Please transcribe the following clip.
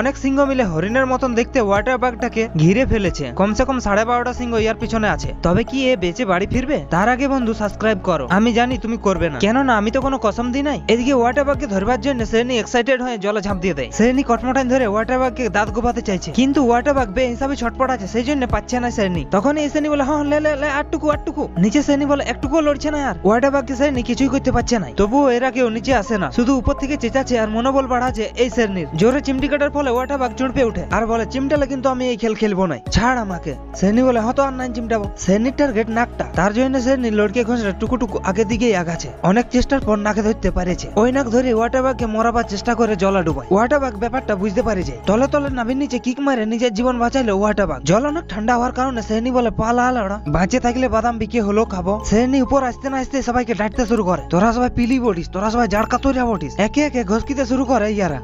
অনেক সিংহ মিলে হরিণের মতন দেখতে ওয়াটার বাগটাকে ঘিরে ফেলেছে। কমসে কম সাড়ে বারোটা সিংহ ইয়ার পিছনে আছে। তবে কি এ বেঁচে বাড়ি ফিরবে? তার আগে বন্ধু সাবস্ক্রাইব করো। আমি জানি তুমি করবে না। কেননা আমি তো কোনো কসম দিই নাই। এদিকে ওয়াটার বাগকে ধরবার জন্য সেনি এক্সাইটেড হয়ে জলে ঝাঁপ দিয়ে দেয়। সেনি কটমটাইন ধরে ওয়াটার বাগকে দাঁত গোপাতে চাইছে। কিন্তু ওয়াটার বাগ বে হিসাবে ছটপট আছে, সেই জন্য পাচ্ছে না সেনি তখন এই সেনি বলে হ্যাঁ লে লে লে, আটটুকু আটটুকু। নিচে শ্রেণি বলে একটুকু লড়ছে না আর। ওয়াটার বাগকে সেনি কিছুই করতে পারছে না। তবুও এরা কেউ নিচে আসে না। শুধু উপর থেকে চেঁচাচ্ছে আর মনোবল বাড়াচ্ছে এই শ্রেণির। জোরে চিমটি কাটার ফলে ওয়াটার বাগ চুড়পে উঠে আর বলে, চিমটালে কিন্তু আমি এই খেল খেলব না ছাড় আমাকে। সেনি বলে, হতো আর নাই চিমটাবো। সেনির টার্গেট নাকটা। তার জন্য সেনি লড়কে ঘষে টুকুটুকু আগে দিকেই আগাছে অনেক চেষ্টার পর নাকে ধরতে পারেছে। ওই নাক ধরে ওয়াটার বাগকে মরাবার চেষ্টা করে জলা ডুবায়। ওয়াটার বাগ ব্যাপারটা বুঝতে পারেছে তলে তলে নাভির নিচে কিক মারে নিজের জীবন বাঁচাইলো ওয়াটার বাগ জল অনেক ঠান্ডা হওয়ার কারণে সেনি বলে, পালা আলাড়া বাঁচে থাকলে বাদাম বিকে হলো খাব। সেনি উপর আসতে না আসতে সবাইকে ডাকতে শুরু করে, তোরা সবাই পিলি বটিস, তোরা সবাই জাড়কা তৈরি বটিস। একে একে ঘষকিতে শুরু করে ইয়ারা।